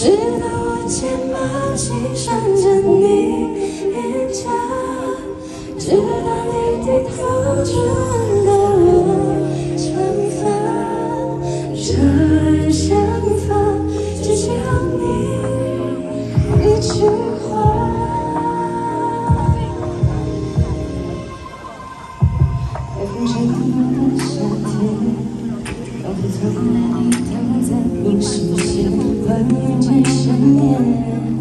直到我肩膀轻上着你脸颊，直到你低头遮住了我长发，这想法只想你一句话。安静的夏天，仿佛躺在你躺在你心。怎么想念